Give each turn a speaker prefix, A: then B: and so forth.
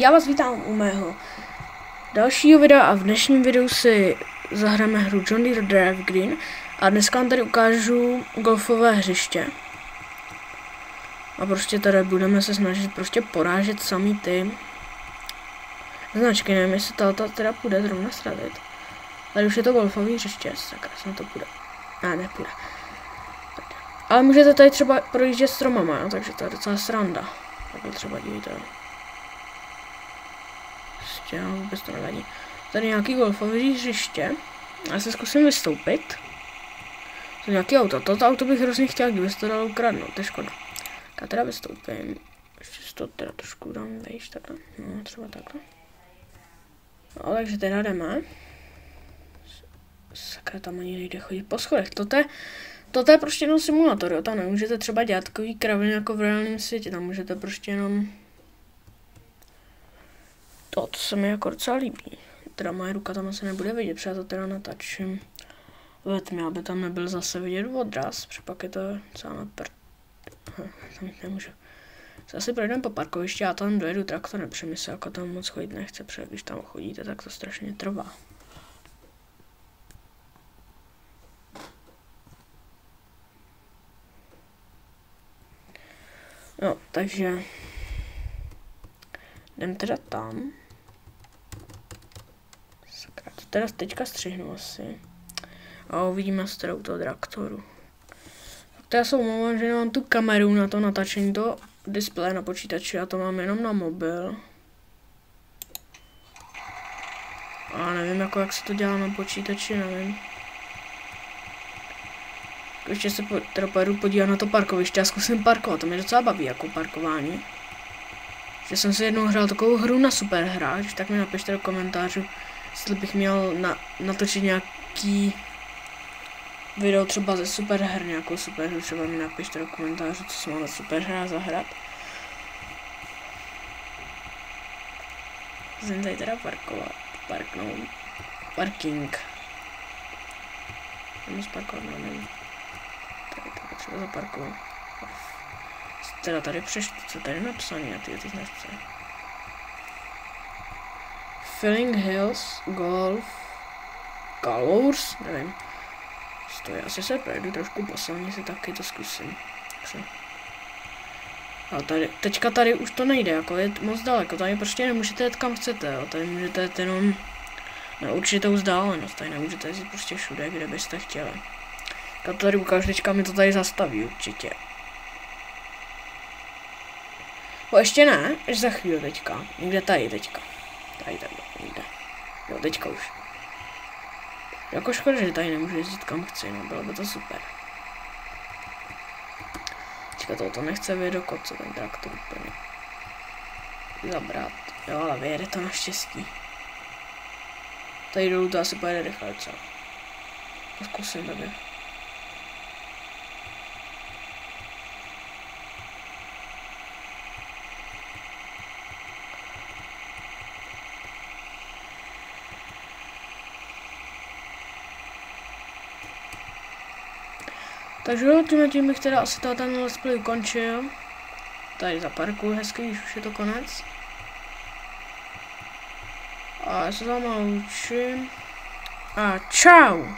A: já vás vítám u mého dalšího videa a v dnešním videu si zahrajeme hru John Deere Drive Green a dneska vám tady ukážu golfové hřiště. A prostě tady budeme se snažit prostě porážet samý ty značky, nevím jestli tato teda půjde zrovna srazit. Tady už je to golfové hřiště, sakra, snad to půjde. Ne, nepůjde. Ale můžete tady třeba projíždět stromama, takže to je docela sranda. Takhle třeba dívejte. Prostě no, vůbec to nevadí. Tady nějaký golfové hřiště. Já se zkusím vystoupit. To nějaký auto. Toto auto bych hrozně chtěl, kdyby to dalo ukradnout, to je škoda. Já teda vystoupím. Ještě to teda trošku dám vejš, takhle. No, třeba takhle. No, takže teda jdeme. Sakra, tam ani nejde chodit po schodech. Toto je, toto je prostě jenom simulátor, jo? Tam nemůžete třeba dělat takový kraviny jako v reálném světě, tam můžete prostě jenom... To, to se mi jako docela líbí. Teda moje ruka tam asi nebude vidět, protože já to teda natačím ve tmě, aby tam nebyl zase vidět odraz, protože pak je to celá na prd. Tam nemůžu. Zase projdeme po parkovišti, já tam dojedu traktor, nepřemysl, jako tam moc chodit nechce, protože když tam chodíte, tak to strašně trvá. No, takže jdem teda tam. To teda teďka střihnu asi. A uvidíme s teda u toho traktoru. Tak to já se omlouvám, že nemám tu kameru na to natáčení toho displeje na počítači, já to mám jenom na mobil. A nevím, jako jak se to dělá na počítači, nevím ještě se po, teda pojedu podívat na to parkoviště a zkusím parkovat, to mě docela baví jako parkování. Že jsem si jednou hrál takovou hru na super hráč, tak mi napište do komentářů, jestli bych měl na, natočit nějaký video třeba ze super her, nějakou super hru, třeba mi napište do komentářů, co jsem mám na super hra zahrát. Jsem tady teda parkovat, parknout, parking. Můžu sparkovat, no nevím třeba zaparkovat. Teda tady přešli, co tady napsané, a ty teď nechce. Filling Hills, Golf, Colors, nevím. Stojí, asi se projdu trošku po silnici, taky to zkusím. A tady, teďka tady už to nejde, jako je moc daleko, tady prostě nemůžete jet kam chcete, jo. tady můžete jet jenom na určitou vzdálenost, tady nemůžete jezdit prostě všude, kde byste chtěli. Já to tady ukážu, teďka mi to tady zastaví určitě. O, ještě ne, až za chvíli teďka. Někde tady teďka. Tady, tady, někde. Jo, teďka už. Jako škoda, že tady nemůžu jezdit kam chci, no, bylo by to super. Teďka to nechce vyjet do koce, ten traktor úplně. Zabrat. Jo, ale vyjede to naštěstí. Tady dolů to asi pojede rychle, co? Zkusím tady. Takže jo, tím, tím bych teda asi ten let's play ukončil. Tady zaparkuju hezky, když už je to konec. A já se vám učím. A čau!